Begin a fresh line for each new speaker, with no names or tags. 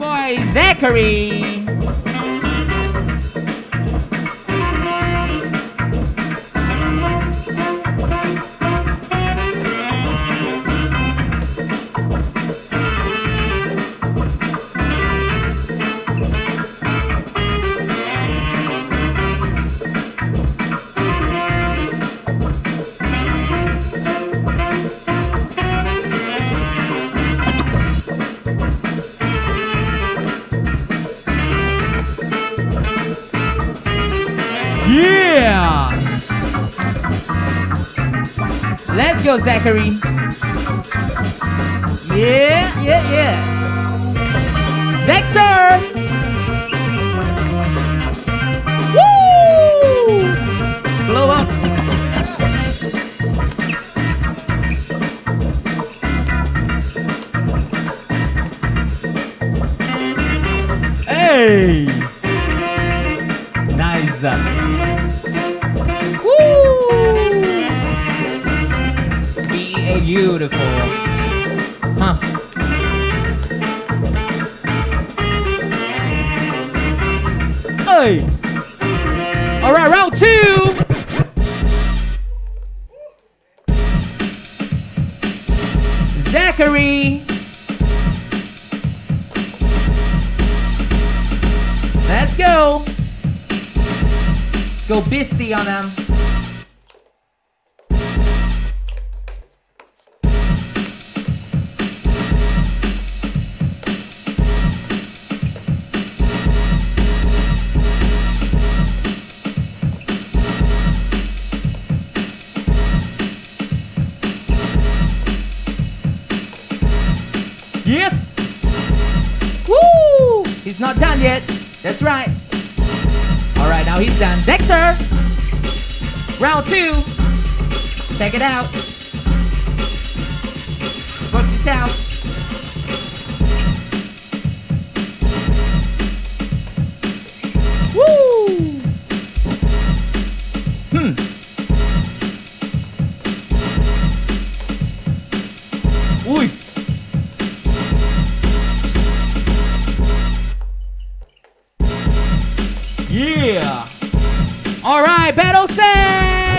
boy Zachary. Yeah! Let's go, Zachary. Yeah, yeah, yeah. Dexter! Woo! Blow up. Hey! Nice. Woo! Be beautiful. Huh. Hey! All right, round two. Zachary. Let's go. Go Bisty on them. Yes! Woo! He's not done yet. That's right. All right, now he's done. Dexter! Round two. Check it out. Work this out. Woo! Hmm. Yeah. All right, battle set.